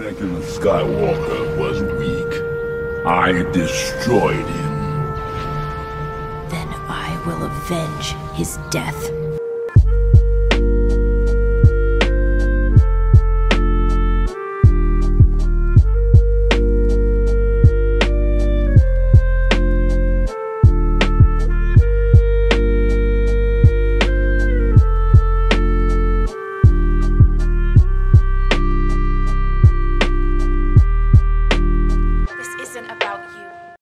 Anakin Skywalker was weak. I destroyed him. Then I will avenge his death.